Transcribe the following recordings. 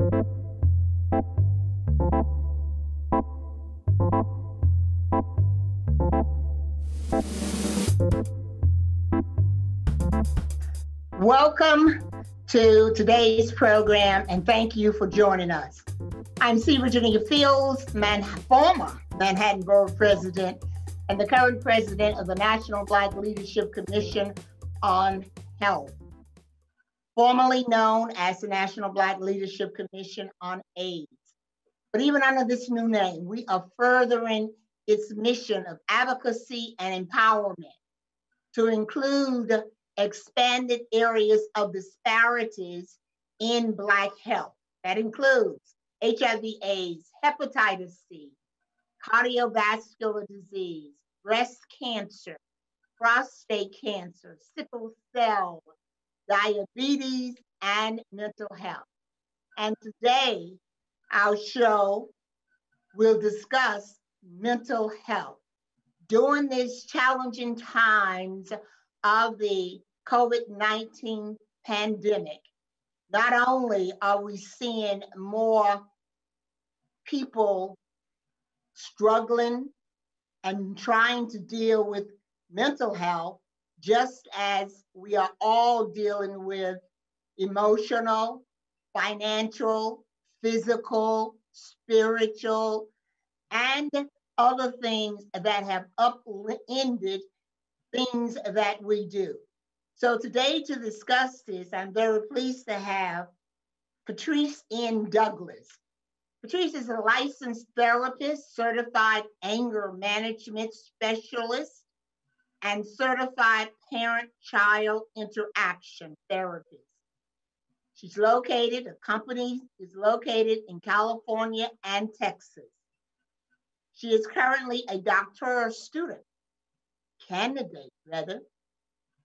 Welcome to today's program and thank you for joining us. I'm C. Virginia Fields, Man- former Manhattan Borough President and the current president of the National Black Leadership Commission on Health, formerly known as the National Black Leadership Commission on AIDS. But even under this new name, we are furthering its mission of advocacy and empowerment to include expanded areas of disparities in Black health. That includes HIV AIDS, hepatitis C, cardiovascular disease, breast cancer, prostate cancer, sickle cell, diabetes, and mental health. And today, our show will discuss mental health. During these challenging times of the COVID 19 pandemic, not only are we seeing more people struggling and trying to deal with mental health, just as we are all dealing with emotional, financial, physical, spiritual, and other things that have upended things that we do. So today to discuss this, I'm very pleased to have Patrice N. Douglas. Patrice is a licensed therapist, certified anger management specialist, and certified parent-child interaction therapist. She's located, the company is located in California and Texas. She is currently a doctoral student, candidate rather,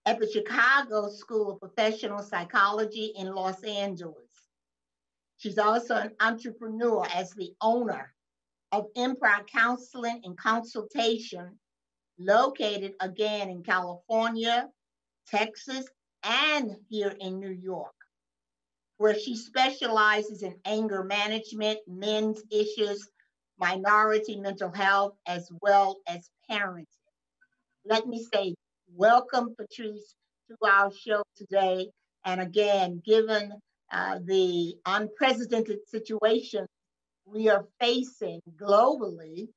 at the Chicago School of Professional Psychology in Los Angeles. She's also an entrepreneur as the owner of Empire Counseling and Consultation, located again in California, Texas, and here in New York, where she specializes in anger management, men's issues, minority mental health, as well as parenting. Let me say welcome, Patrice, to our show today. And again, given uh, the unprecedented situation we are facing globally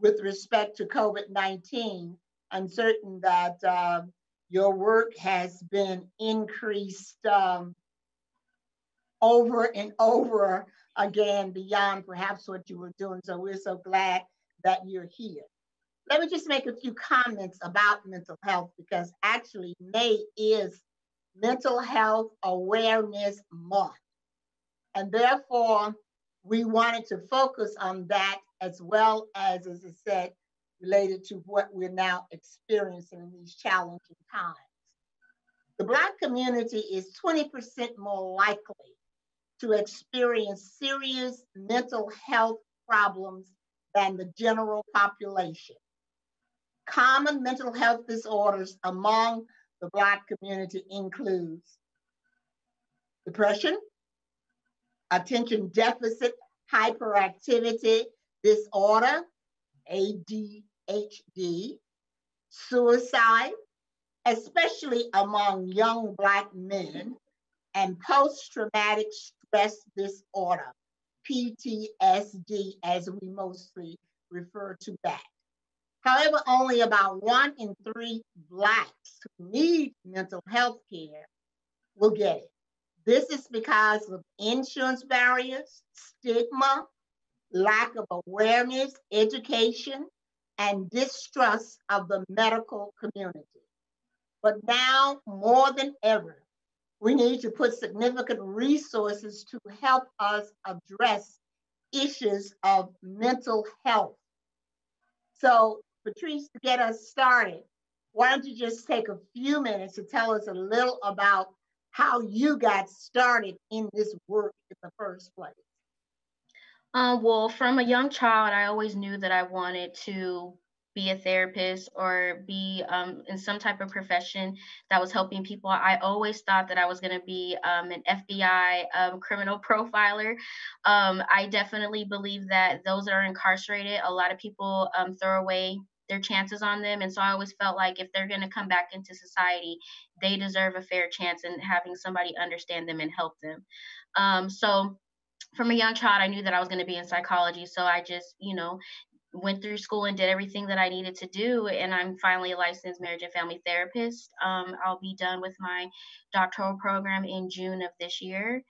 with respect to COVID 19, I'm certain that uh, your work has been increased um, over and over again beyond perhaps what you were doing. So we're so glad that you're here let me just make a few comments about mental health because actually May is Mental Health Awareness Month. And therefore, we wanted to focus on that as well as, as I said, related to what we're now experiencing in these challenging times. The Black community is 20% more likely to experience serious mental health problems than the general population common mental health disorders among the Black community includes depression, attention deficit hyperactivity disorder, ADHD, suicide, especially among young Black men, and post traumatic stress disorder, PTSD, as we mostly refer to that. However, only about one in three Blacks who need mental health care will get it. This is because of insurance barriers, stigma, lack of awareness, education, and distrust of the medical community. But now, more than ever, we need to put significant resources to help us address issues of mental health. So Patrice, to get us started, why don't you just take a few minutes to tell us a little about how you got started in this work in the first place? Uh, well, from a young child, I always knew that I wanted to be a therapist or be um, in some type of profession that was helping people. I always thought that I was going to be um, an FBI um, criminal profiler. Um, I definitely believe that those that are incarcerated, a lot of people um, throw away their chances on them. And so I always felt like if they're going to come back into society, they deserve a fair chance and having somebody understand them and help them. Um, so from a young child, I knew that I was going to be in psychology. So I just, you know, went through school and did everything that I needed to do. And I'm finally a licensed marriage and family therapist. Um, I'll be done with my doctoral program in June of this year.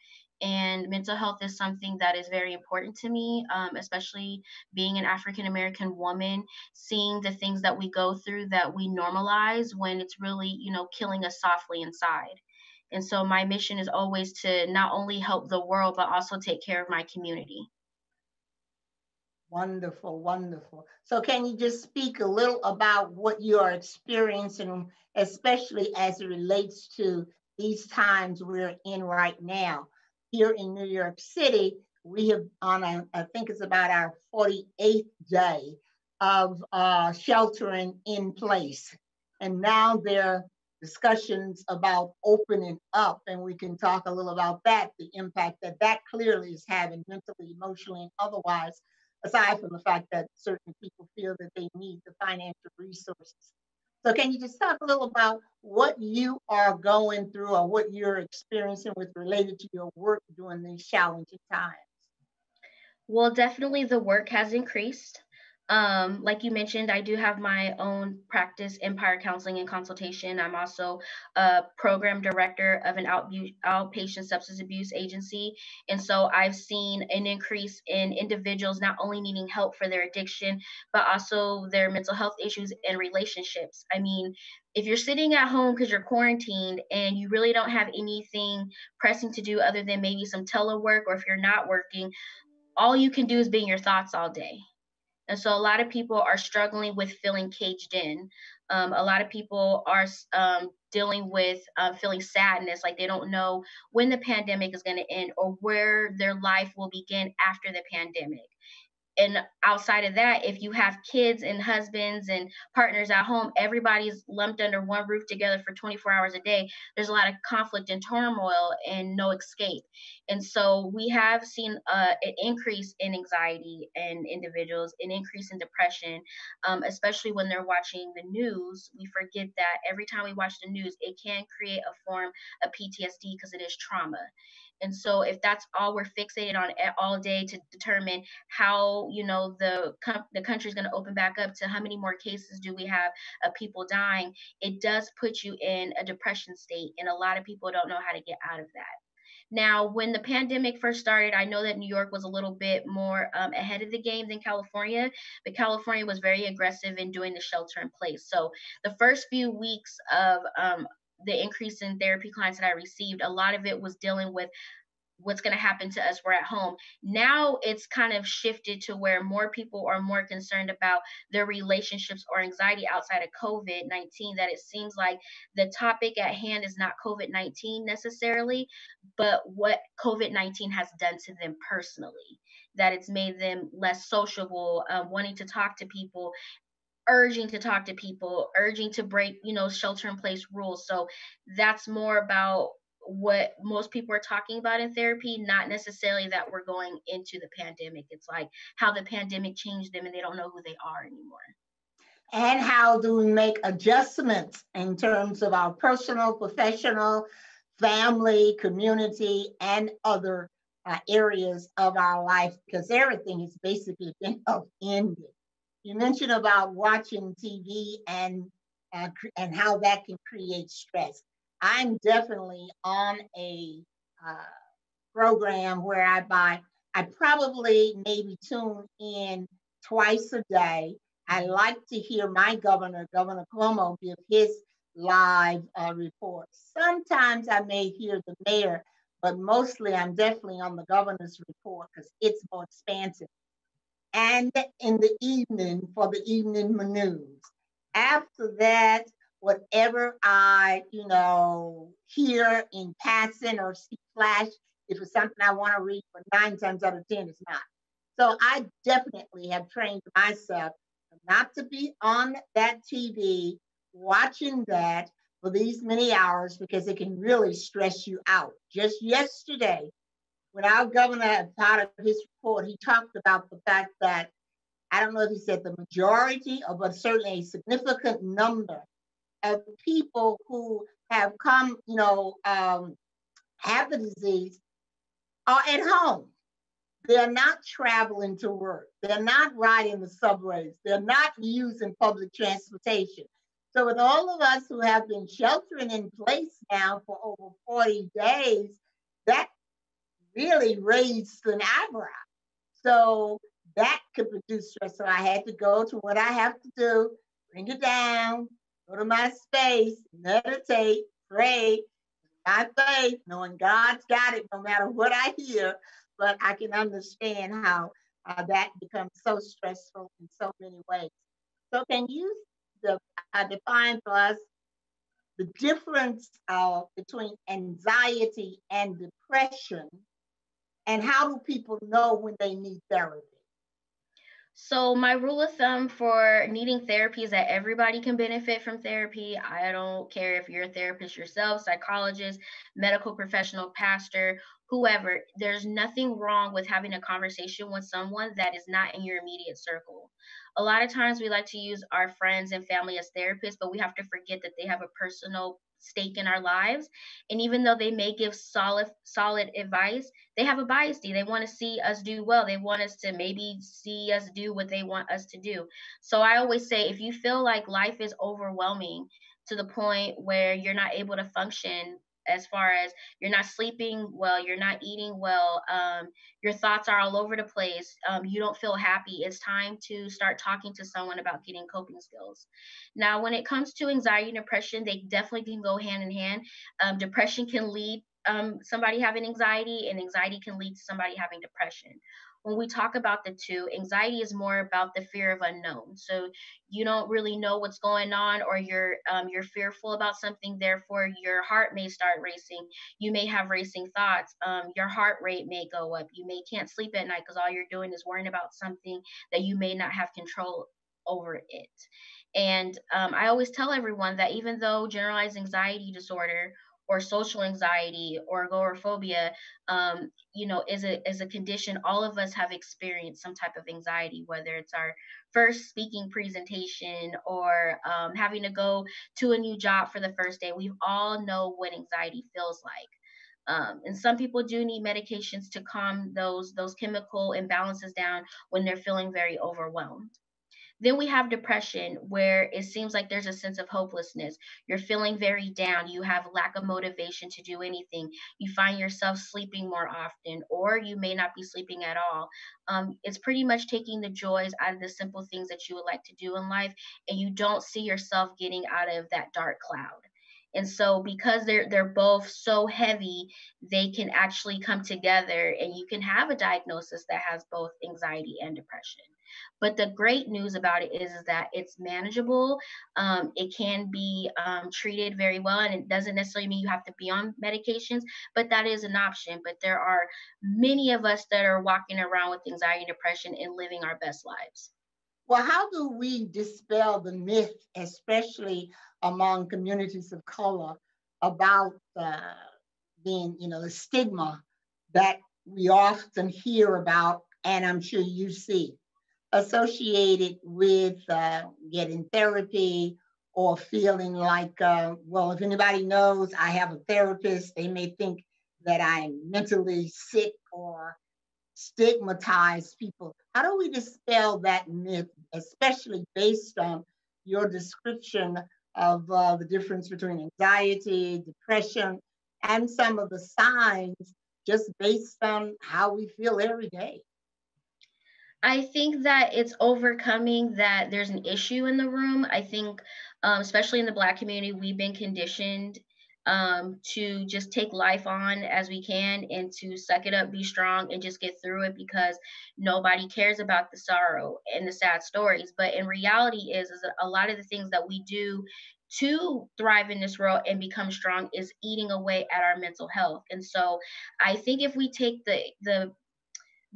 And mental health is something that is very important to me, um, especially being an African American woman, seeing the things that we go through that we normalize when it's really, you know, killing us softly inside. And so my mission is always to not only help the world, but also take care of my community. Wonderful, wonderful. So, can you just speak a little about what you are experiencing, especially as it relates to these times we're in right now? Here in New York City, we have on a, I think it's about our 48th day of uh, sheltering in place. And now there are discussions about opening up, and we can talk a little about that, the impact that that clearly is having mentally, emotionally, and otherwise aside from the fact that certain people feel that they need the financial resources. So, can you just talk a little about what you are going through or what you're experiencing with related to your work during these challenging times? Well, definitely the work has increased. Um, like you mentioned, I do have my own practice, Empire Counseling and Consultation. I'm also a program director of an outpatient substance abuse agency. And so I've seen an increase in individuals not only needing help for their addiction, but also their mental health issues and relationships. I mean, if you're sitting at home because you're quarantined and you really don't have anything pressing to do other than maybe some telework, or if you're not working, all you can do is be in your thoughts all day and so a lot of people are struggling with feeling caged in. Um, a lot of people are um, dealing with uh, feeling sadness, like they don't know when the pandemic is going to end or where their life will begin after the pandemic and outside of that, if you have kids and husbands and partners at home, everybody's lumped under one roof together for 24 hours a day. There's a lot of conflict and turmoil and no escape. And so we have seen uh, an increase in anxiety in individuals, an increase in depression, um, especially when they're watching the news. We forget that every time we watch the news, it can create a form of PTSD because it is trauma. And so if that's all we're fixated on all day to determine how, you know, the the country is going to open back up to how many more cases do we have of people dying, it does put you in a depression state and a lot of people don't know how to get out of that. Now, when the pandemic first started, I know that New York was a little bit more um, ahead of the game than California, but California was very aggressive in doing the shelter in place. So the first few weeks of um, the increase in therapy clients that I received, a lot of it was dealing with what's going to happen to us. We're at home. Now it's kind of shifted to where more people are more concerned about their relationships or anxiety outside of covid-19 that it seems like the topic at hand is not covid-19 necessarily but what covid-19 has done to them personally that it's made them less sociable uh, wanting to talk to people urging to talk to people, urging to break, you know, shelter in place rules. So that's more about what most people are talking about in therapy, not necessarily that we're going into the pandemic. It's like how the pandemic changed them and they don't know who they are anymore. And how do we make adjustments in terms of our personal, professional, family, community, and other uh, areas of our life? Because everything has basically been upended you mentioned about watching TV and uh, and how that can create stress. I'm definitely on a uh, program where I buy. I probably maybe tune in twice a day. I like to hear my governor, Governor Cuomo, give his live uh, report. Sometimes I may hear the mayor, but mostly I'm definitely on the governor's report because it's more expansive and in the evening for the evening news. After that, whatever I, you know, hear in passing or see flash, if it's something I want to read, but nine times out of 10, it's not. So I definitely have trained myself not to be on that TV watching that for these many hours because it can really stress you out. Just yesterday, when our governor, had part of his report, he talked about the fact that I don't know if he said the majority, or but certainly a significant number of people who have come, you know, um, have the disease are at home. They're not traveling to work. They're not riding the subways. They're not using public transportation. So, with all of us who have been sheltering in place now for over 40 days, that really raised an eyebrow. So, that could produce stress. So, I had to go to what I have to do bring it down, go to my space, meditate, pray, by faith, knowing God's got it no matter what I hear. But I can understand how uh, that becomes so stressful in so many ways. So, can you uh, define for us the difference uh, between anxiety and depression, and how do people know when they need therapy? So, my rule of thumb for needing therapy is that everybody can benefit from therapy. I don't care if you're a therapist yourself, psychologist, medical professional, pastor, whoever. There's nothing wrong with having a conversation with someone that is not in your immediate circle. A lot of times we like to use our friends and family as therapists, but we have to forget that they have a personal stake in our lives. And even though they may give solid solid advice they have a bias they want to see us do well. They want us to maybe see us do what they want us to do. So i always say if you feel like life is overwhelming to the point where you're not able to function as far as you're not sleeping well, you're not eating well, um, your thoughts are all over the place, um, you don't feel happy, it's time to start talking to someone about getting coping skills. Now, when it comes to anxiety and depression, they definitely can go hand in hand. Um, depression can lead um, somebody having anxiety, and anxiety can lead to somebody having depression when we talk about the two, anxiety is more about the fear of unknown. So you don't really know what's going on, or you're um, you're fearful about something. Therefore, your heart may start racing. You may have racing thoughts. Um, your heart rate may go up. You may can't sleep at night because all you're doing is worrying about something that you may not have control over it. And um, I always tell everyone that even though generalized anxiety disorder or social anxiety or agoraphobia, um, you know, is a is a condition all of us have experienced some type of anxiety, whether it's our first speaking presentation or um, having to go to a new job for the first day. We all know what anxiety feels like. Um, and some people do need medications to calm those those chemical imbalances down when they're feeling very overwhelmed. Then we have depression, where it seems like there's a sense of hopelessness. You're feeling very down. You have lack of motivation to do anything. You find yourself sleeping more often, or you may not be sleeping at all. Um, it's pretty much taking the joys out of the simple things that you would like to do in life, and you don't see yourself getting out of that dark cloud. And so because they're they're both so heavy, they can actually come together and you can have a diagnosis that has both anxiety and depression. But the great news about it is, is that it's manageable. Um, it can be um, treated very well, and it doesn't necessarily mean you have to be on medications, but that is an option. But there are many of us that are walking around with anxiety and depression and living our best lives. Well, how do we dispel the myth, especially among communities of color, about uh, being, you know, the stigma that we often hear about, and I'm sure you see? associated with uh, getting therapy or feeling like, uh, well, if anybody knows I have a therapist, they may think that I'm mentally sick or stigmatize people. How do we dispel that myth, especially based on your description of uh, the difference between anxiety, depression, and some of the signs just based on how we feel every day? I think that it's overcoming that there's an issue in the room. I think, um, especially in the Black community, we've been conditioned um, to just take life on as we can and to suck it up, be strong, and just get through it because nobody cares about the sorrow and the sad stories. But in reality, is is a lot of the things that we do to thrive in this world and become strong is eating away at our mental health. And so, I think if we take the the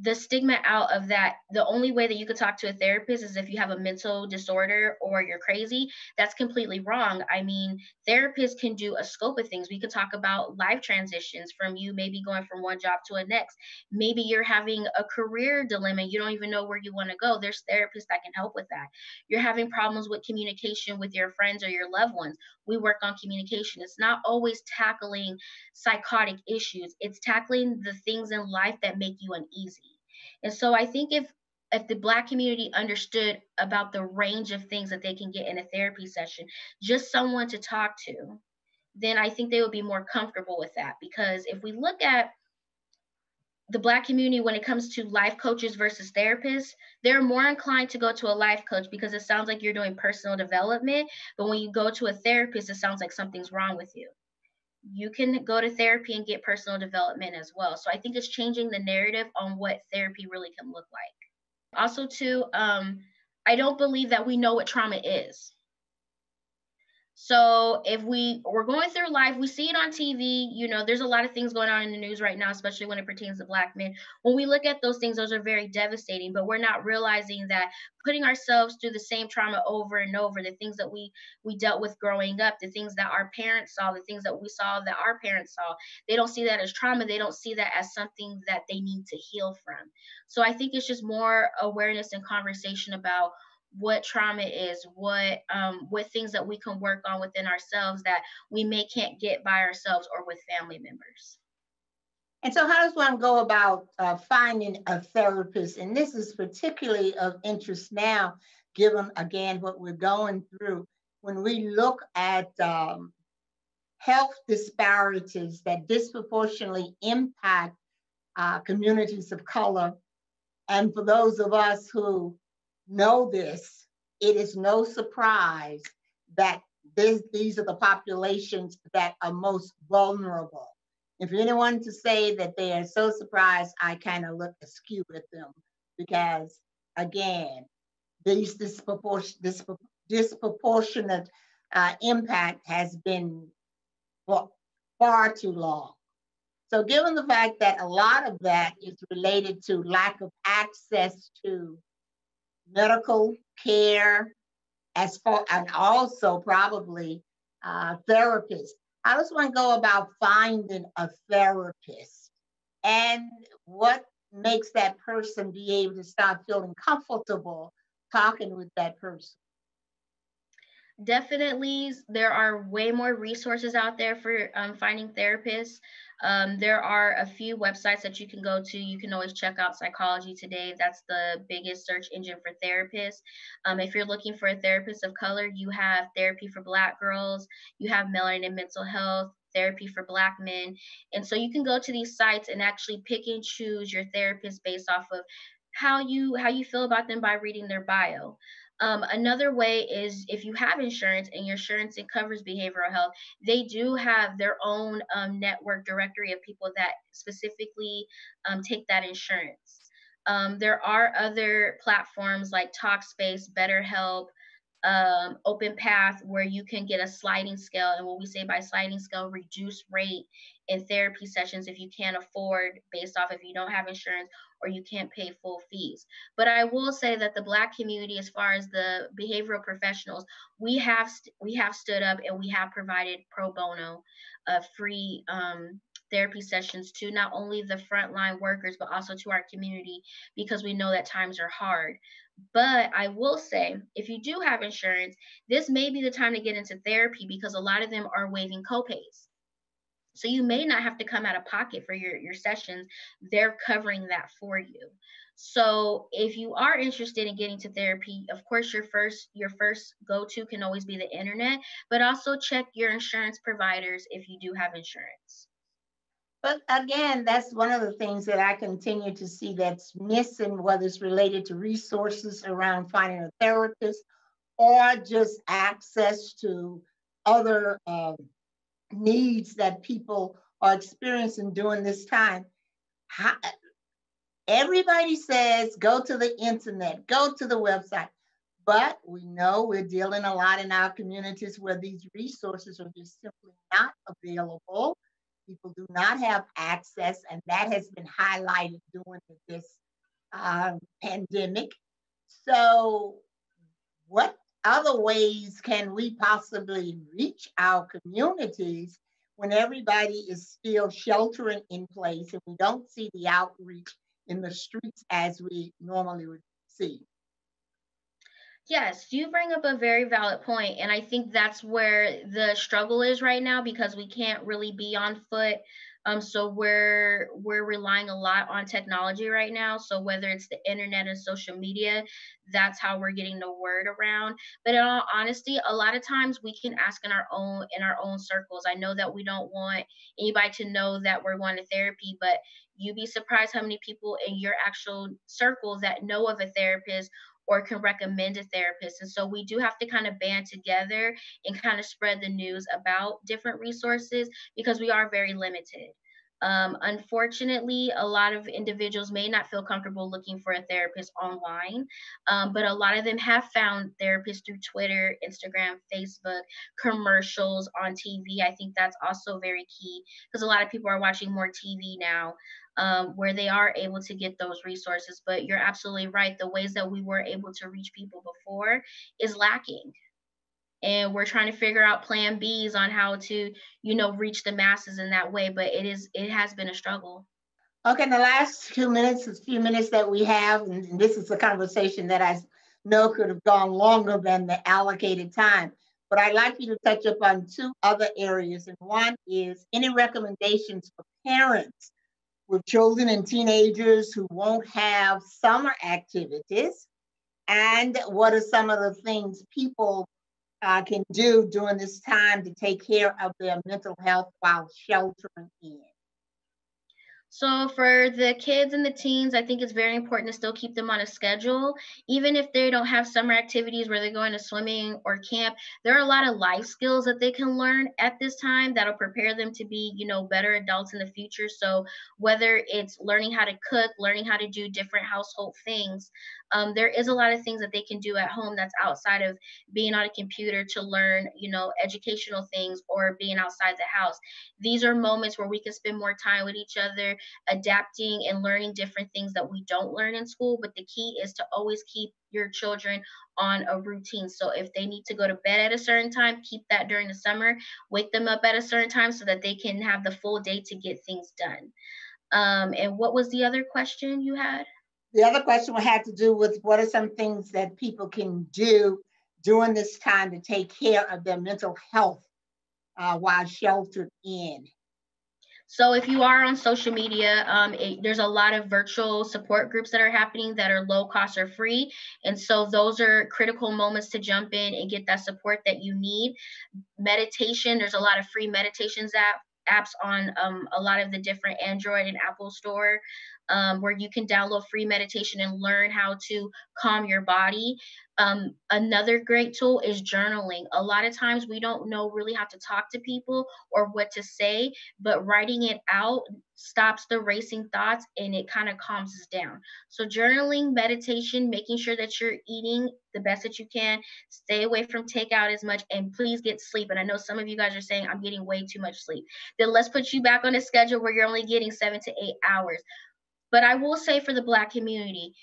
the stigma out of that the only way that you could talk to a therapist is if you have a mental disorder or you're crazy. That's completely wrong. I mean therapists can do a scope of things. We could talk about life transitions from you maybe going from one job to a next. Maybe you're having a career dilemma. You don't even know where you want to go. There's therapists that can help with that. You're having problems with communication with your friends or your loved ones. We work on communication. It's not always tackling psychotic issues. It's tackling the things in life that make you uneasy and so I think if if the black community understood about the range of things that they can get in a therapy session, just someone to talk to, then I think they would be more comfortable with that. Because if we look at the black community when it comes to life coaches versus therapists, they're more inclined to go to a life coach because it sounds like you're doing personal development. But when you go to a therapist, it sounds like something's wrong with you you can go to therapy and get personal development as well. So I think it's changing the narrative on what therapy really can look like. Also, too, um, I don't believe that we know what trauma is. So if we we're going through life, we see it on TV. You know, there's a lot of things going on in the news right now, especially when it pertains to Black men. When we look at those things, those are very devastating. But we're not realizing that putting ourselves through the same trauma over and over, the things that we we dealt with growing up, the things that our parents saw, the things that we saw that our parents saw, they don't see that as trauma. They don't see that as something that they need to heal from. So I think it's just more awareness and conversation about what trauma is, what um, what things that we can work on within ourselves that we may can't get by ourselves or with family members. And so, how does one go about uh, finding a therapist? And this is particularly of interest now, given again what we're going through. When we look at um, health disparities that disproportionately impact uh, communities of color, and for those of us who know this, it is no surprise that this, these are the populations that are most vulnerable. If anyone to say that they are so surprised, I kind of look askew at them because, again, these disproportion, this disproportionate uh, impact has been for far too long. So, given the fact that a lot of that is related to lack of access to medical care, as far and also probably uh, therapists. How does one go about finding a therapist, and what makes that person be able to start feeling comfortable talking with that person? Definitely, there are way more resources out there for um, finding therapists. Um, there are a few websites that you can go to. You can always check out Psychology Today. That's the biggest search engine for therapists. Um, if you're looking for a therapist of color, you have Therapy for Black Girls, you have Melanin and Mental Health, therapy for black men and so you can go to these sites and actually pick and choose your therapist based off of how you how you feel about them by reading their bio um, another way is if you have insurance and your insurance it covers behavioral health, they do have their own um, network directory of people that specifically um, take that insurance. Um, there are other platforms like Talkspace, BetterHelp, um, open path where you can get a sliding scale and what we say by sliding scale reduce rate in therapy sessions if you can't afford based off if you don't have insurance or you can't pay full fees. But i will say that the black community as far as the behavioral professionals we have st- we have stood up and we have provided pro bono uh, free um, therapy sessions to not only the frontline workers but also to our community because we know that times are hard but I will say, if you do have insurance, this may be the time to get into therapy because a lot of them are waiving copays. So you may not have to come out of pocket for your, your sessions. They're covering that for you. So if you are interested in getting to therapy, of course your first your first go-to can always be the internet, but also check your insurance providers if you do have insurance. But again, that's one of the things that I continue to see that's missing, whether it's related to resources around finding a therapist or just access to other um, needs that people are experiencing during this time. How, everybody says go to the internet, go to the website. But we know we're dealing a lot in our communities where these resources are just simply not available people do not have access, and that has been highlighted during this uh, pandemic. So, what other ways can we possibly reach our communities when everybody is still sheltering in place and we don't see the outreach in the streets as we normally would see? Yes, you bring up a very valid point, and I think that's where the struggle is right now because we can't really be on foot. Um, so we're we're relying a lot on technology right now. So whether it's the internet and social media, that's how we're getting the word around. But in all honesty, a lot of times we can ask in our own in our own circles. I know that we don't want anybody to know that we're going to therapy, but you'd be surprised how many people in your actual circles that know of a therapist or can recommend a therapist. And so we do have to kind of band together and kind of spread the news about different resources because we are very limited. Um, unfortunately, a lot of individuals may not feel comfortable looking for a therapist online, um, but a lot of them have found therapists through Twitter, Instagram, Facebook, commercials on TV. I think that's also very key because a lot of people are watching more TV now um, where they are able to get those resources. But you're absolutely right. The ways that we were able to reach people before is lacking. And we're trying to figure out plan Bs on how to, you know, reach the masses in that way. But it is, it has been a struggle. Okay, in the last few minutes, a few minutes that we have, and this is a conversation that I know could have gone longer than the allocated time. But I'd like you to touch upon two other areas. And one is any recommendations for parents with children and teenagers who won't have summer activities? And what are some of the things people uh, can do during this time to take care of their mental health while sheltering in? So for the kids and the teens, I think it's very important to still keep them on a schedule. Even if they don't have summer activities where they're going to swimming or camp, there are a lot of life skills that they can learn at this time that'll prepare them to be, you know, better adults in the future. So whether it's learning how to cook, learning how to do different household things, um, there is a lot of things that they can do at home that's outside of being on a computer to learn, you know, educational things or being outside the house. These are moments where we can spend more time with each other, adapting and learning different things that we don't learn in school. But the key is to always keep your children on a routine. So if they need to go to bed at a certain time, keep that during the summer. Wake them up at a certain time so that they can have the full day to get things done. Um, and what was the other question you had? The other question had to do with what are some things that people can do during this time to take care of their mental health uh, while sheltered in. So if you are on social media, um, it, there's a lot of virtual support groups that are happening that are low cost or free. And so those are critical moments to jump in and get that support that you need. Meditation, there's a lot of free meditations app, apps on um, a lot of the different Android and Apple store um, where you can download free meditation and learn how to calm your body. Um, another great tool is journaling. A lot of times we don't know really how to talk to people or what to say, but writing it out stops the racing thoughts and it kind of calms us down. So, journaling, meditation, making sure that you're eating the best that you can, stay away from takeout as much, and please get sleep. And I know some of you guys are saying, I'm getting way too much sleep. Then let's put you back on a schedule where you're only getting seven to eight hours. But I will say for the Black community,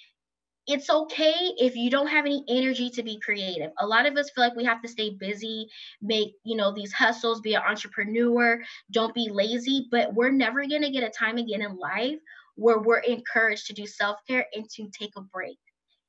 it's okay if you don't have any energy to be creative. A lot of us feel like we have to stay busy, make, you know, these hustles, be an entrepreneur, don't be lazy, but we're never going to get a time again in life where we're encouraged to do self-care and to take a break.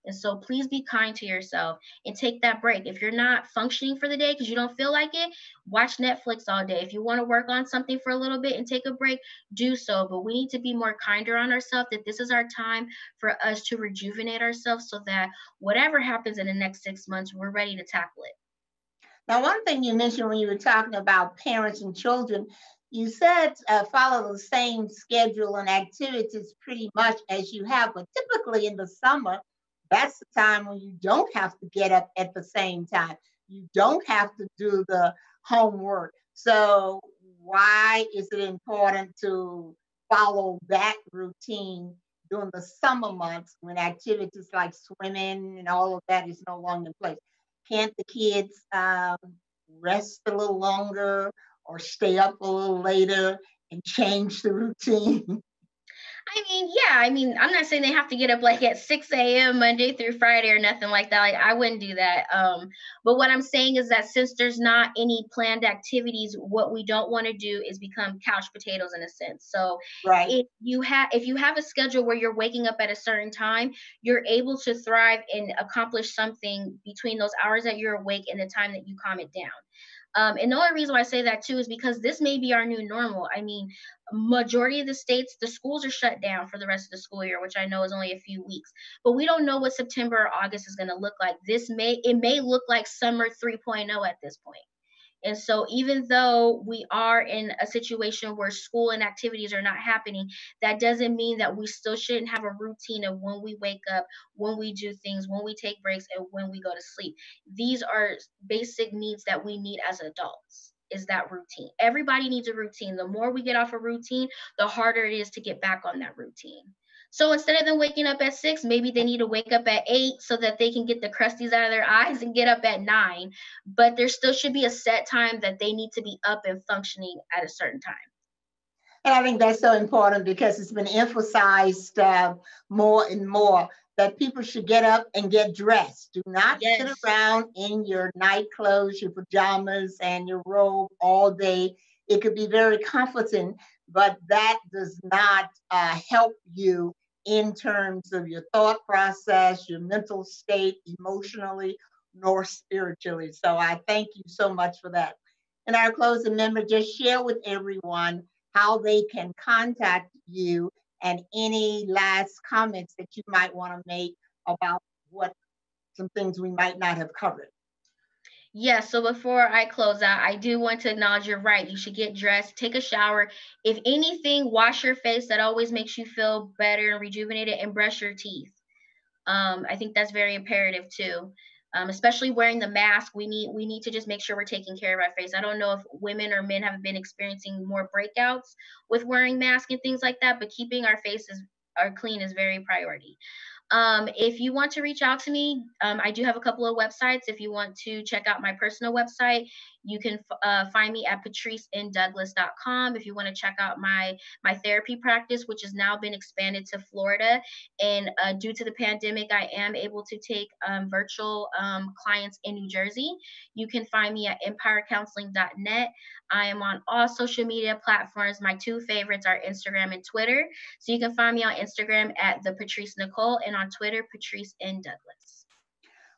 And so please be kind to yourself and take that break. If you're not functioning for the day because you don't feel like it, watch Netflix all day. If you want to work on something for a little bit and take a break, do so. But we need to be more kinder on ourselves that this is our time for us to rejuvenate ourselves so that whatever happens in the next six months, we're ready to tackle it. Now, one thing you mentioned when you were talking about parents and children, you said uh, follow the same schedule and activities pretty much as you have, but typically in the summer, that's the time when you don't have to get up at the same time. You don't have to do the homework. So, why is it important to follow that routine during the summer months when activities like swimming and all of that is no longer in place? Can't the kids um, rest a little longer or stay up a little later and change the routine? I mean, yeah, I mean, I'm not saying they have to get up like at 6 a.m. Monday through Friday or nothing like that. Like, I wouldn't do that. Um, but what I'm saying is that since there's not any planned activities, what we don't want to do is become couch potatoes in a sense. So, right. if you have if you have a schedule where you're waking up at a certain time, you're able to thrive and accomplish something between those hours that you're awake and the time that you calm it down. Um, and the only reason why I say that too is because this may be our new normal. I mean, majority of the states, the schools are shut down for the rest of the school year, which I know is only a few weeks. But we don't know what September or August is going to look like. This may it may look like summer 3.0 at this point. And so, even though we are in a situation where school and activities are not happening, that doesn't mean that we still shouldn't have a routine of when we wake up, when we do things, when we take breaks, and when we go to sleep. These are basic needs that we need as adults is that routine. Everybody needs a routine. The more we get off a routine, the harder it is to get back on that routine. So instead of them waking up at six, maybe they need to wake up at eight so that they can get the crusties out of their eyes and get up at nine. But there still should be a set time that they need to be up and functioning at a certain time. And I think that's so important because it's been emphasized uh, more and more that people should get up and get dressed. Do not yes. sit around in your night clothes, your pajamas, and your robe all day. It could be very comforting, but that does not uh, help you in terms of your thought process, your mental state, emotionally, nor spiritually. So I thank you so much for that. And our closing member, just share with everyone how they can contact you and any last comments that you might want to make about what some things we might not have covered. Yes, so before I close out, I do want to acknowledge you're right. You should get dressed, take a shower. If anything, wash your face. That always makes you feel better and rejuvenated, and brush your teeth. Um, I think that's very imperative too. Um, especially wearing the mask, we need we need to just make sure we're taking care of our face. I don't know if women or men have been experiencing more breakouts with wearing masks and things like that, but keeping our faces are clean is very priority. Um, if you want to reach out to me, um, I do have a couple of websites. If you want to check out my personal website, you can uh, find me at patriceNdouglas.com. If you want to check out my my therapy practice, which has now been expanded to Florida, and uh, due to the pandemic, I am able to take um, virtual um, clients in New Jersey. You can find me at empirecounseling.net. I am on all social media platforms. My two favorites are Instagram and Twitter. So you can find me on Instagram at the Patrice Nicole and on Twitter, Patrice N. Douglas.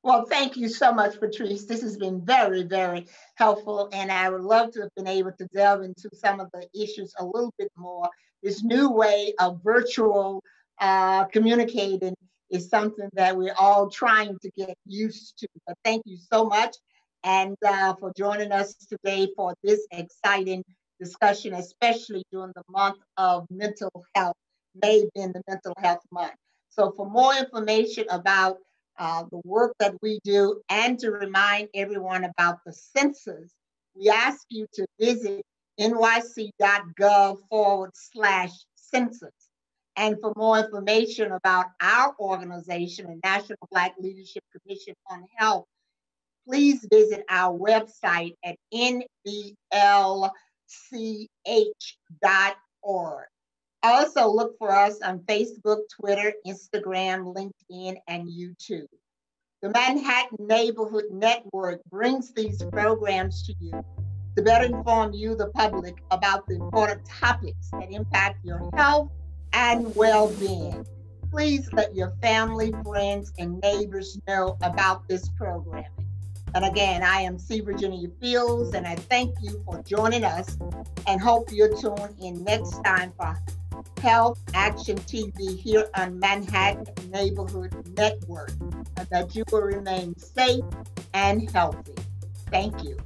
Well, thank you so much, Patrice. This has been very, very helpful. And I would love to have been able to delve into some of the issues a little bit more. This new way of virtual uh, communicating is something that we're all trying to get used to. But thank you so much and uh, for joining us today for this exciting discussion, especially during the month of mental health, May being the mental health month. So for more information about uh, the work that we do and to remind everyone about the census, we ask you to visit nyc.gov forward slash census. And for more information about our organization, the National Black Leadership Commission on Health, please visit our website at nblch.org. Also, look for us on Facebook, Twitter, Instagram, LinkedIn, and YouTube. The Manhattan Neighborhood Network brings these programs to you to better inform you, the public, about the important topics that impact your health and well being. Please let your family, friends, and neighbors know about this programming. And again, I am C. Virginia Fields, and I thank you for joining us and hope you'll tune in next time for Health Action TV here on Manhattan Neighborhood Network that you will remain safe and healthy. Thank you.